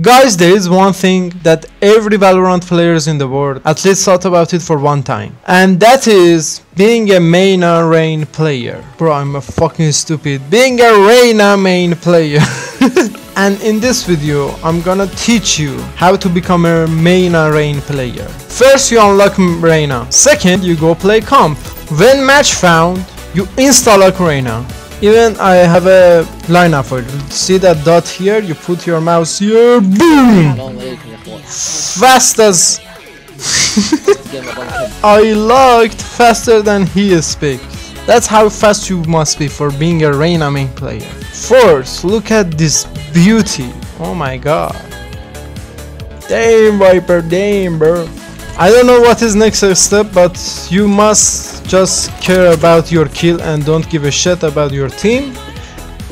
Guys, there is one thing that every Valorant players in the world at least thought about it for one time. And that is being a Maina Rain player. Bro, I'm a fucking stupid. Being a Reyna main player. and in this video, I'm gonna teach you how to become a Maina Rain player. First, you unlock Reyna. Second, you go play comp. When match found, you instalock Reyna. Even I have a lineup for it. See that dot here? You put your mouse here, boom! Fast as... I looked faster than he speaks. That's how fast you must be for being a Reyna main player. First, look at this beauty. Oh my god. Damn, Viper, damn, bro. I don't know what is next step, but you must just care about your kill and don't give a shit about your team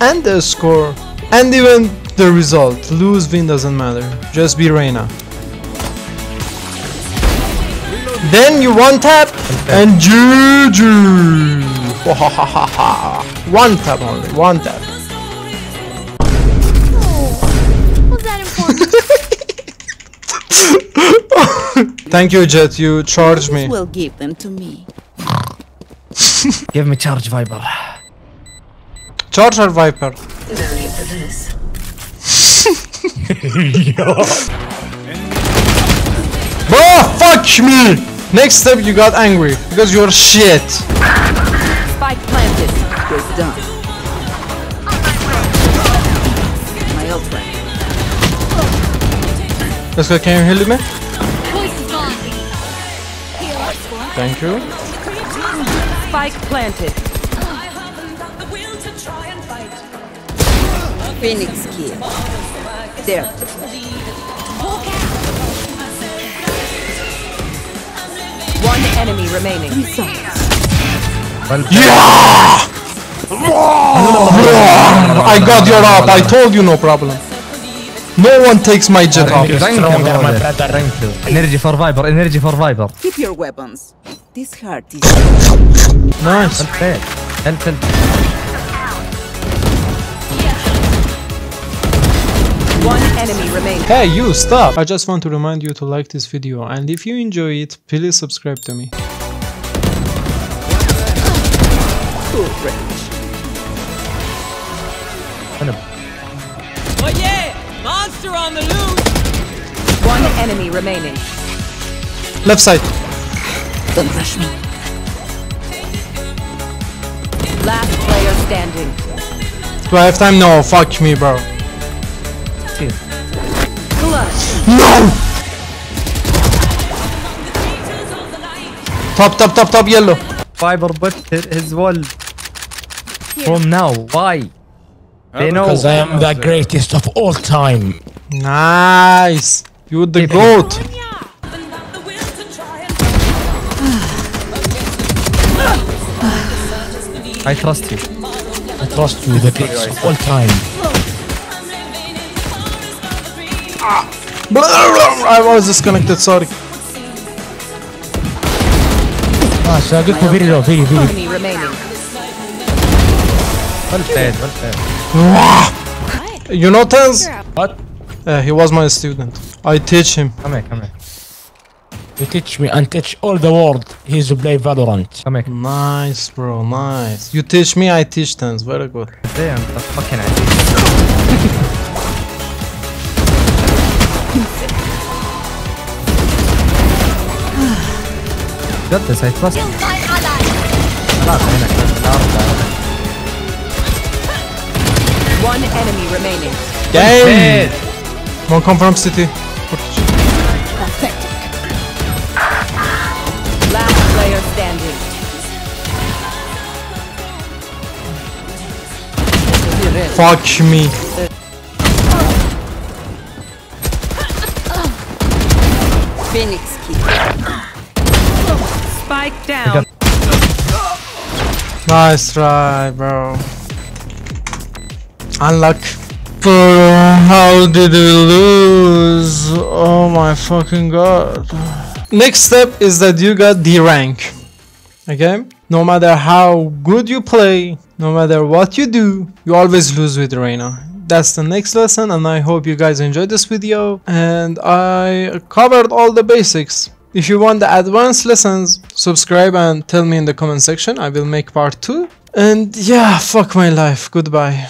and the score and even the result. Lose, win doesn't matter. Just be Reyna. Then you one tap and GG. one tap only, one tap. Thank you, Jett. You charged me. will give them to me. Give me charge Viper. Charge or Viper? Bro, fuck me! Next step, you got angry because you're shit. Spike planted. You're done. My ult ready. Let's go. Can you heal me? Thank you. Spike planted. Phoenix kill. There. One enemy remaining. Yeah! I got your up. I told you no problem. No one takes my Jett up. Energy for Viper, energy for Viper. Keep your weapons. This heart is Nice. Help, help, help. one enemy remaining. Hey, you stop! I just want to remind you to like this video and if you enjoy it, please subscribe to me. Full range. Oh yeah! Monster on the loose! One enemy remaining. Left side. Don't rush me. Last player standing. Do I have time? No, fuck me, bro. Clutch. No! Top, top, top, top, yellow. Viper put hi- his wall from now. Why? They know. Because I am the greatest of all time. Nice. You with the goat. I trust you. I trust you, the greatest of all time. I was disconnected, sorry. Ah, so good for very low, very, very. Unfair, unfair. you know TenZ? What? Yeah, he was my student. I teach him. Come here, come here. You teach me and teach all the world He's to play Valorant. Come here. Nice, bro, nice. You teach me, I teach TenZ. Very good. Damn, the fucking I got this, I trust you. My! One enemy remaining. Damn! One come from city. Last player standing. Fuck me. Phoenix kill. Spike down. Nice try, bro. Unluck. How did we lose? Oh my fucking god. Next step is that you got D rank. Okay? No matter how good you play, no matter what you do, you always lose with Reyna. that's the next lesson and I hope you guys enjoyed this video and I covered all the basics. If you want the advanced lessons, subscribe and tell me in the comment section. I will make part 2. And yeah, fuck my life. Goodbye.